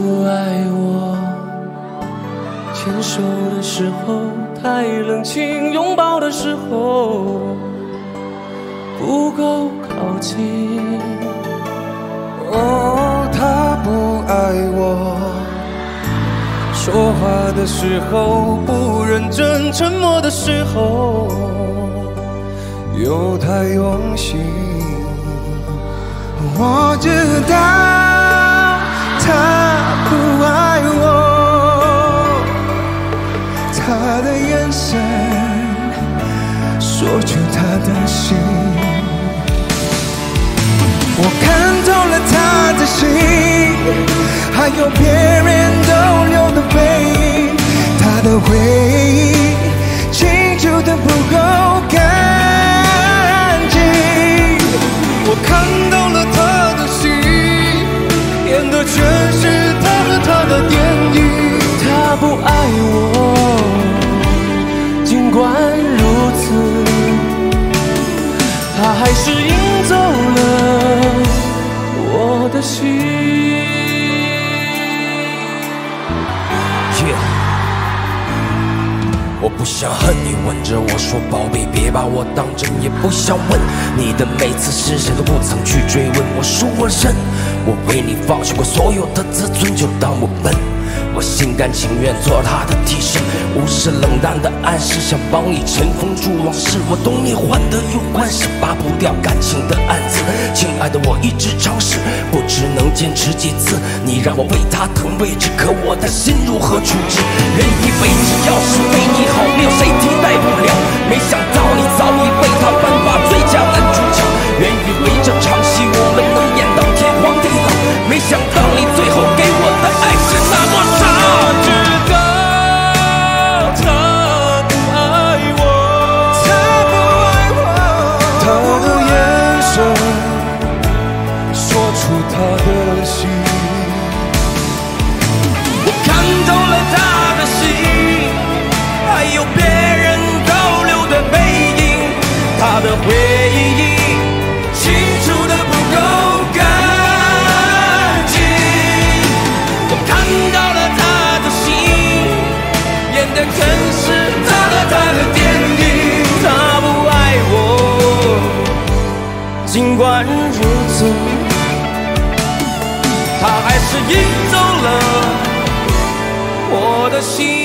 不爱我，牵手的时候太冷清，拥抱的时候不够靠近。哦，他不爱我，说话的时候不认真，沉默的时候又太用心。我知道他的眼神说出他的心。我看透了他的心，还有别还是赢走了我的心。Yeah 我不想恨你，吻着我说宝贝，别把我当真，也不想问你的每次是谁，都不曾去追问。我输我认，我为你放弃过所有的自尊，就当我笨。我心甘情愿做他的替身，无视冷淡的暗示，想帮你尘封住往事。我懂你患得又患失拔不掉感情的暗刺。亲爱的，我一直尝试，不知能坚持几次。你让我为他腾位置，可我的心如何处置？人以为只要是对你好，没有谁替代不了。she